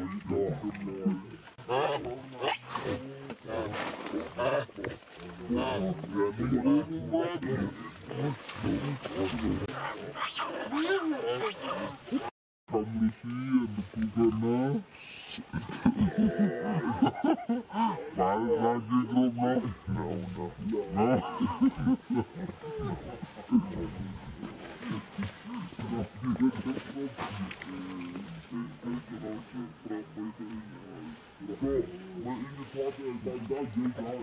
Jo, en, en, nej,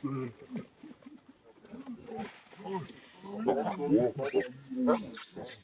det Oh, my God.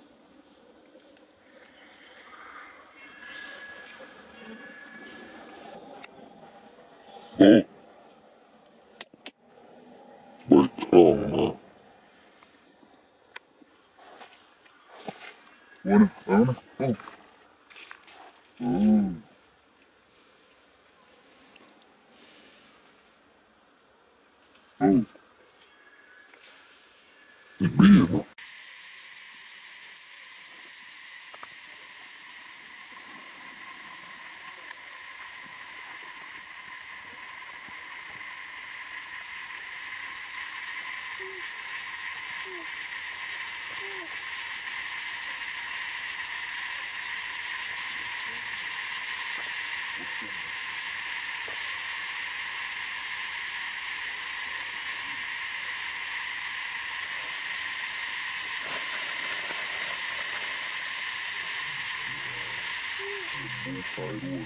Mm. Bullfight one.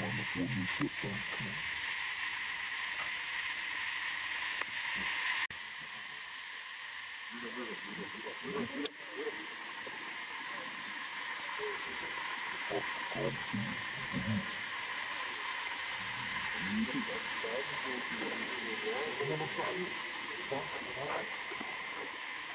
Wonderful new ship back. Ja, das haben. Tanto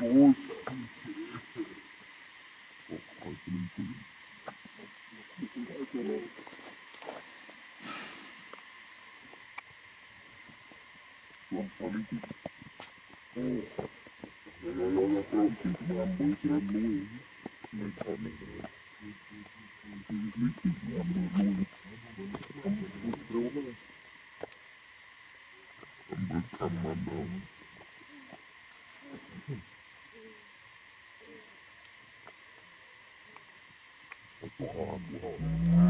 Lord. Ambil sama dong.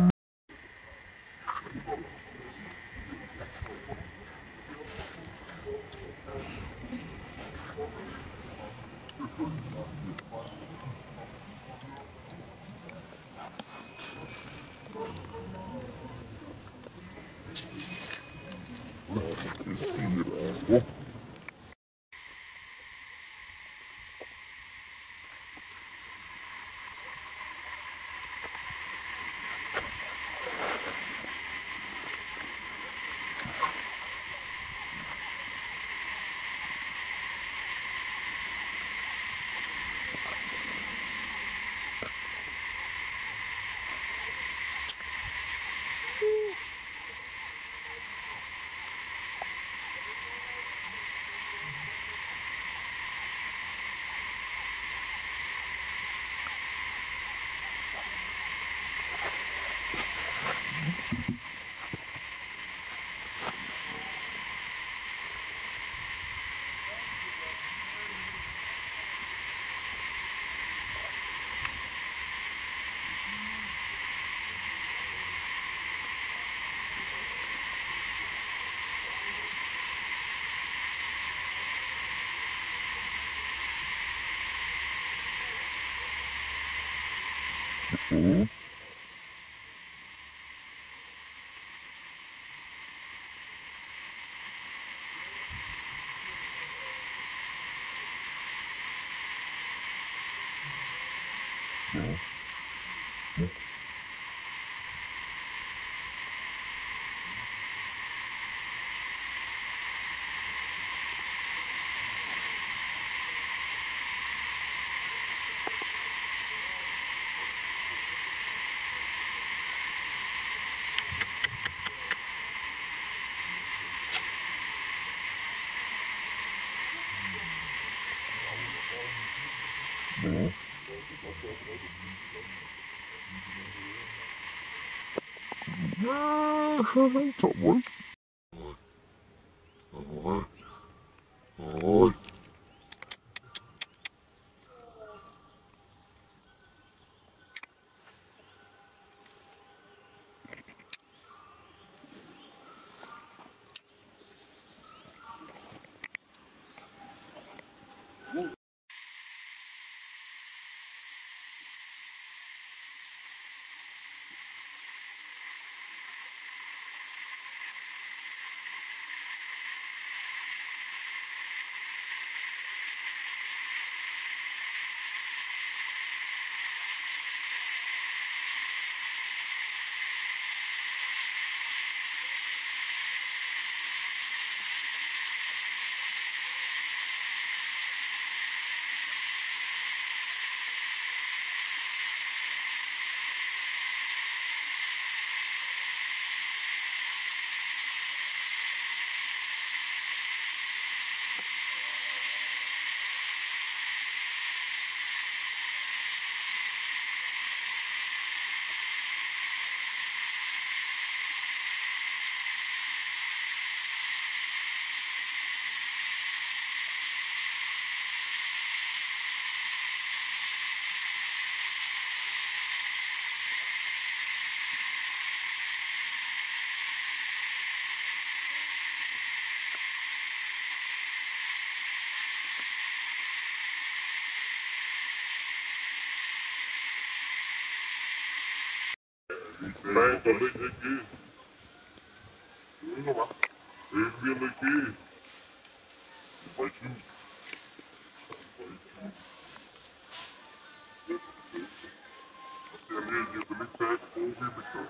Yeah. two. Mm-hmm. Trời ơi. Trời ơi. Pega leite aqui. Vem lá. Vem aqui. Vai junto. Vai junto. Até a linha de habilidade com o Bibichão.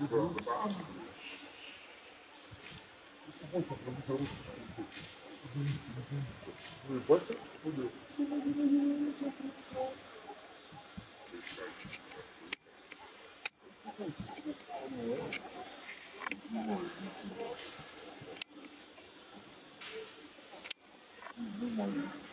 Ви бачите? Thank you.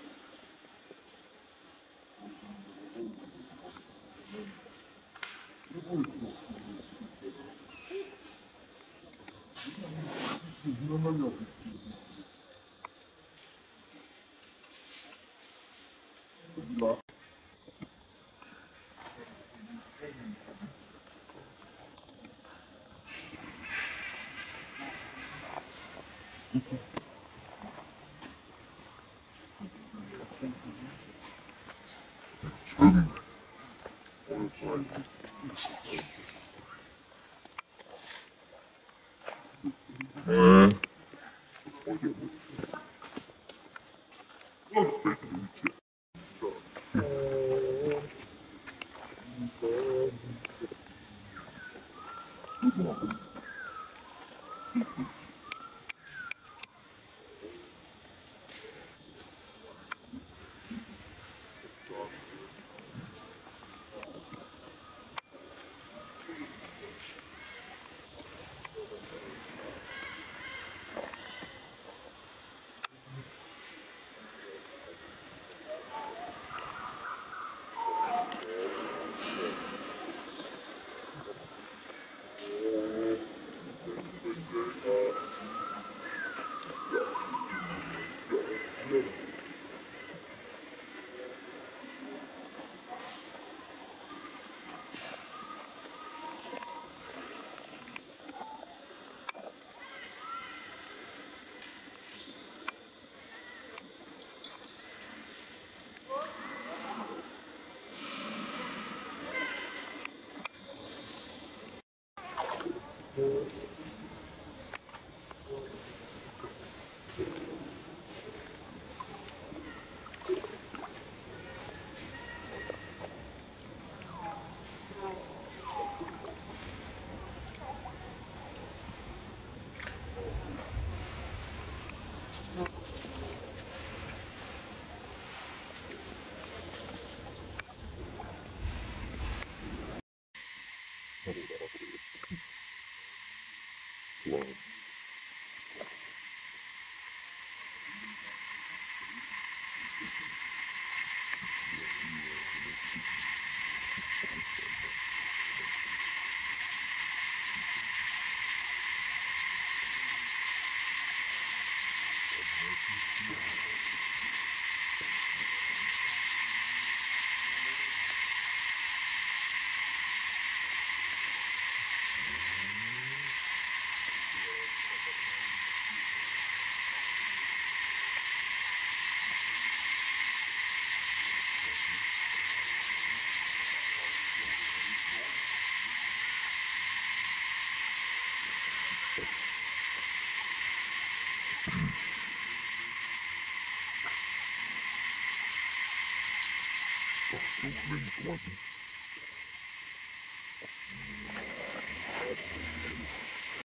Normal yok. Thank you. Hmm. important.